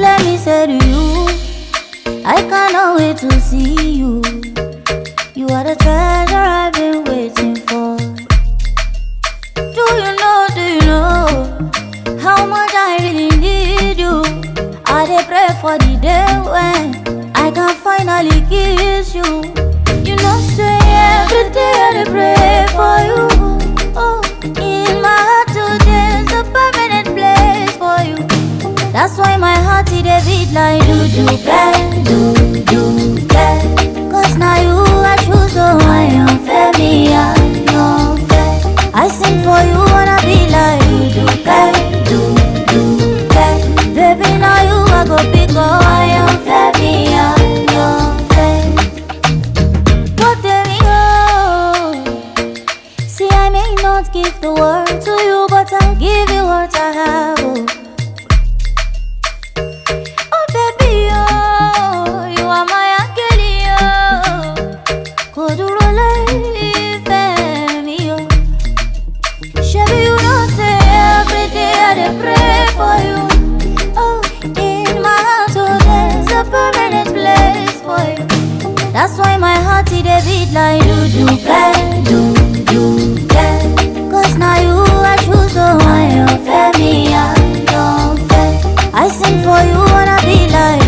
let me tell you, I cannot wait to see you. You are the treasure I've been waiting. That's why my heart it a beat like do do bang, do do bang. Cause now you I choose, so I am fair, me I am fair. I sing for you wanna be like do do bang, do do bang. Baby now you I go pick up, I am fair, me I am fair. But there we go. See I may not give the world to you, but I'll give you That's why my heart it a beat like do do bang, do do bang. Cause now you I choose, oh, I am fair, me I am fair. I sing for you wanna be like